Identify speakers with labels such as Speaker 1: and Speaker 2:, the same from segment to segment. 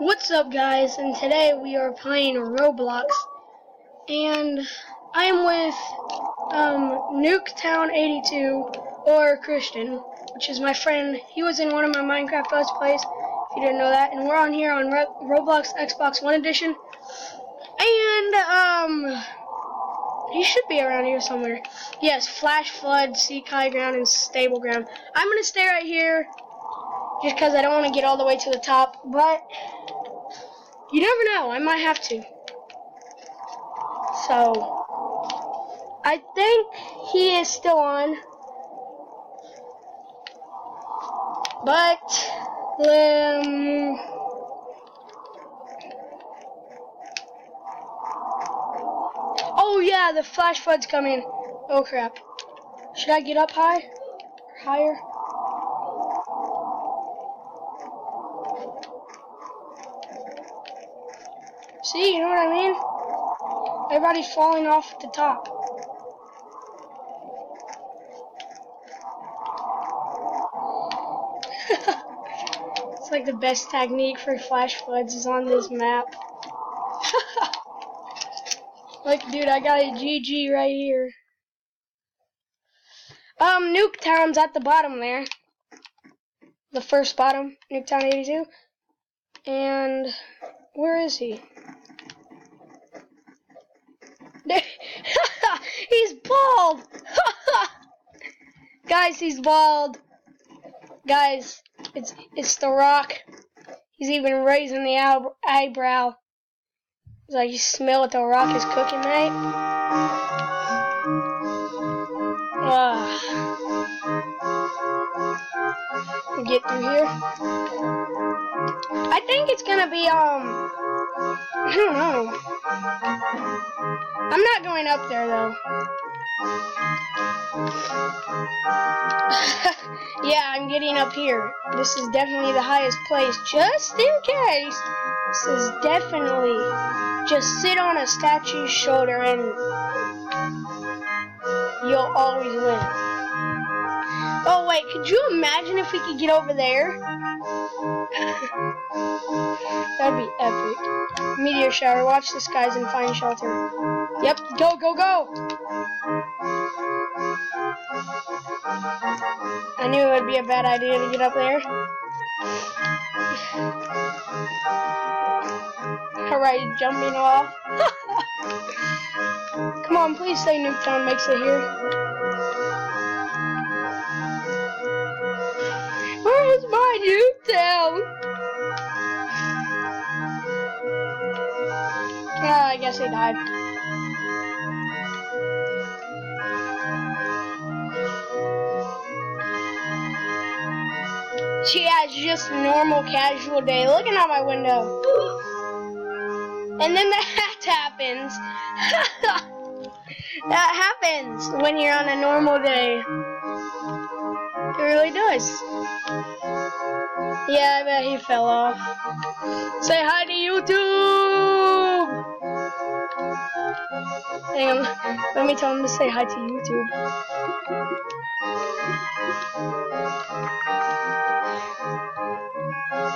Speaker 1: What's up guys? And today we are playing Roblox. And I'm with um, Nuketown 82 or Christian which is my friend. He was in one of my Minecraft Let's Plays if you didn't know that. And we're on here on Re Roblox Xbox One Edition. And um he should be around here somewhere. Yes Flash Flood Seek High Ground and Stable Ground. I'm gonna stay right here just because I don't want to get all the way to the top but you never know. I might have to. So, I think he is still on. But, um, oh yeah, the flash flood's coming. Oh crap. Should I get up high? Or higher? See, you know what I mean? Everybody's falling off at the top. it's like the best technique for flash floods is on this map. like, dude, I got a GG right here. Um, Nuketown's at the bottom there. The first bottom, Nuketown 82. And where is he? he's bald! Guys, he's bald. Guys, it's it's the rock. He's even raising the eyebrow. It's like you smell what the rock is cooking, mate. Uh, get through here. I think it's gonna be um I don't know. I'm not going up there though. yeah, I'm getting up here. This is definitely the highest place, just in case. This is definitely just sit on a statue's shoulder and you'll always win. Oh wait, could you imagine if we could get over there? That'd be epic. Meteor shower, watch the skies and find shelter. Yep, go, go, go! I knew it would be a bad idea to get up there. Alright, jumping off. Come on, please say Nuketown makes it here. My Nuketown? Uh, I guess he died. She has just normal casual day looking out my window. And then that happens. that happens when you're on a normal day. It really does. Yeah, I bet he fell off. Say hi to YouTube! Hang on, let me tell him to say hi to YouTube.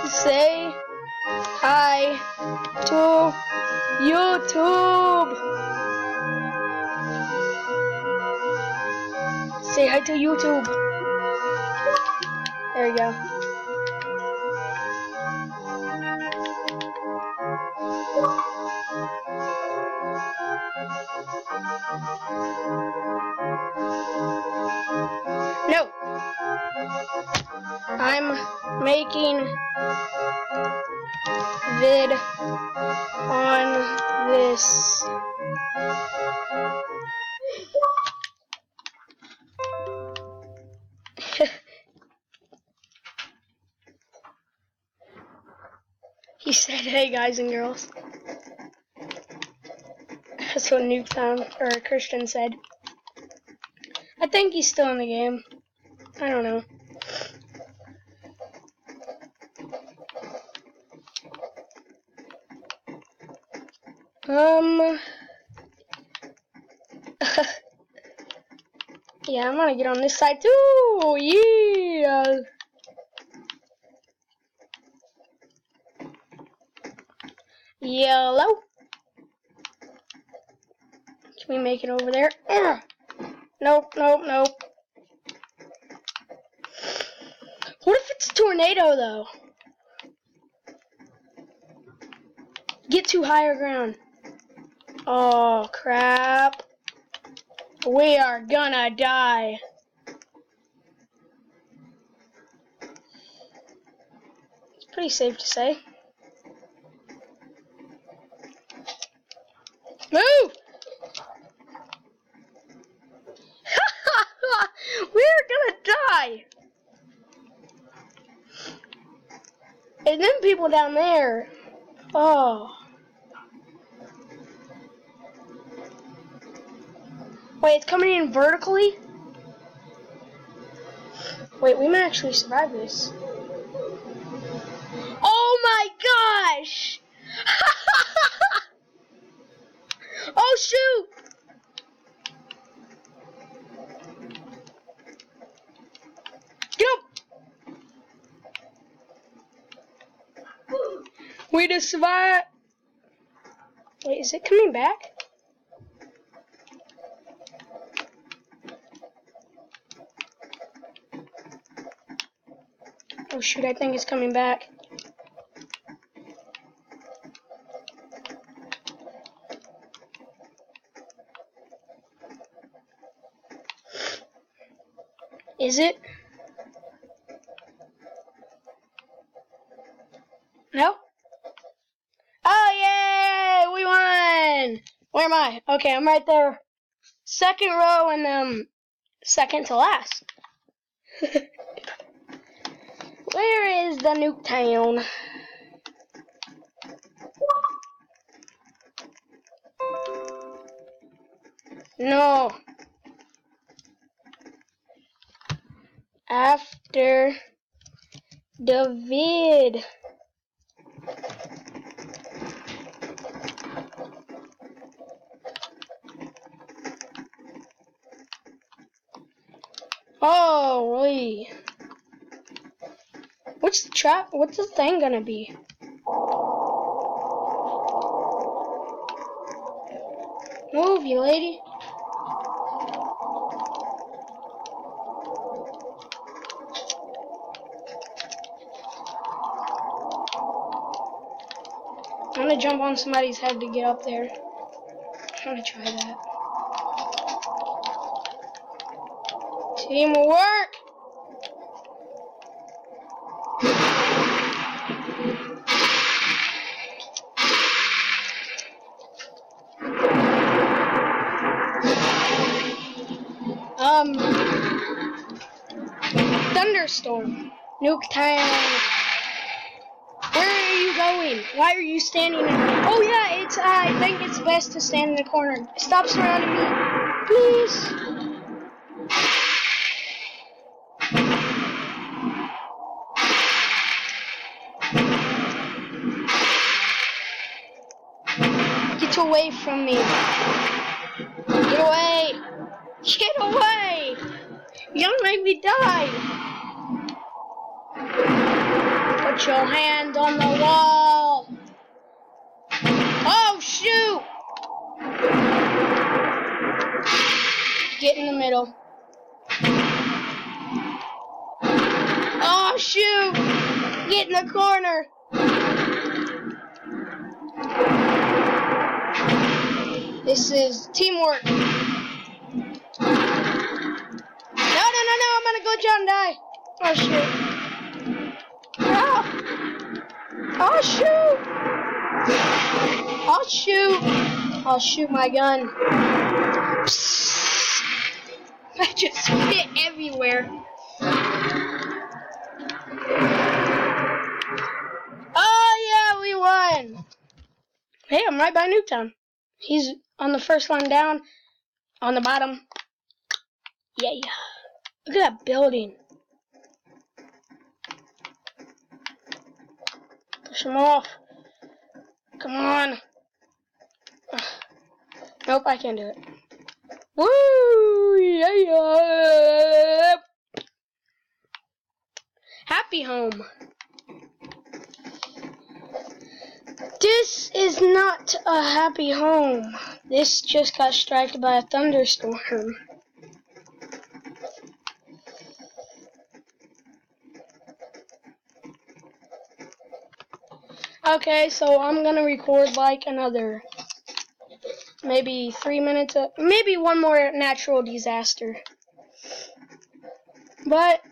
Speaker 1: Say hi to YouTube. Say hi to YouTube. There you go. No. I'm making vid on this. he said, hey guys and girls. That's what Nuketown, or Christian said. I think he's still in the game. I don't know. Um. yeah, I'm gonna get on this side too. Yeah. Yellow. Can we make it over there? Nope, nope, nope. What if it's a tornado, though? Get to higher ground. Oh, crap. We are gonna die. It's pretty safe to say. Move! We're gonna die! And then people down there. Oh. Wait, it's coming in vertically? Wait, we might actually survive this. Oh my gosh! oh shoot! Get up! We just survived. Wait, is it coming back? Oh shoot, I think it's coming back. Is it? No? Oh, yay! We won! Where am I? Okay, I'm right there. Second row and um, second to last. Where is the Nuketown? No. After David. Really? What's the trap? What's the thing gonna be? Move, you lady. I'm gonna jump on somebody's head to get up there. I'm gonna try that. Teamwork! Um, thunderstorm, Nuketown. Where are you going? Why are you standing? In oh yeah, it's. Uh, I think it's best to stand in the corner. Stop surrounding me, please. Get away from me. Get away. Get away. You're gonna make me die. Put your hand on the wall. Oh, shoot. Get in the middle. Oh, shoot. Get in the corner. This is teamwork. No, no, no, no. I'm gonna go and die. Oh, shoot. Ah. Oh, shoot. I'll shoot. I'll shoot my gun. I just hit everywhere. Oh, yeah, we won. Hey, I'm right by Newtown. He's on the first line down, on the bottom. Yeah, yeah. Look at that building. Push him off. Come on. Ugh. Nope, I can't do it. Woo! Yeah, yeah. Happy home. This is not a happy home. This just got struck by a thunderstorm. Okay, so I'm gonna record like another maybe three minutes, of, maybe one more natural disaster. But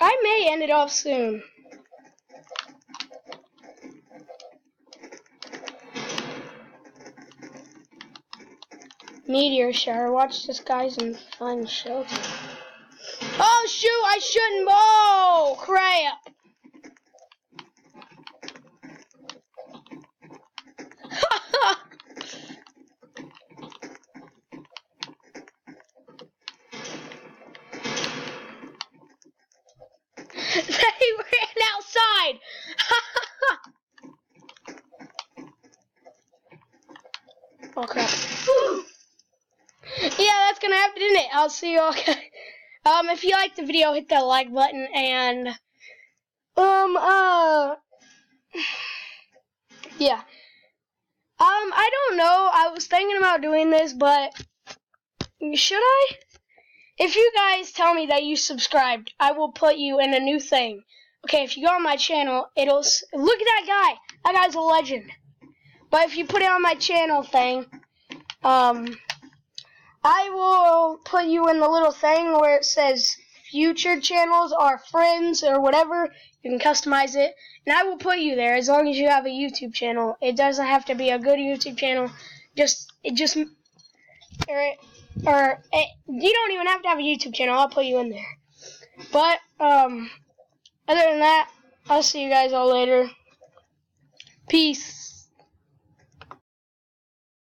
Speaker 1: I may end it off soon. Meteor shower. Watch this guy's in fun shelter. Oh shoot! I shouldn't. Oh crap! they ran outside. oh crap. yeah, that's gonna happen, isn't it? I'll see you all. um, if you liked the video, hit that like button and um uh yeah. Um, I don't know. I was thinking about doing this, but should I? If you guys tell me that you subscribed, I will put you in a new thing. Okay, if you go on my channel, it'll look at that guy. That guy's a legend. But if you put it on my channel thing, um, I will put you in the little thing where it says future channels or friends or whatever. You can customize it, and I will put you there as long as you have a YouTube channel. It doesn't have to be a good YouTube channel. Just it just or or it, you don't even have to have a YouTube channel. I'll put you in there. But um, other than that, I'll see you guys all later. Peace.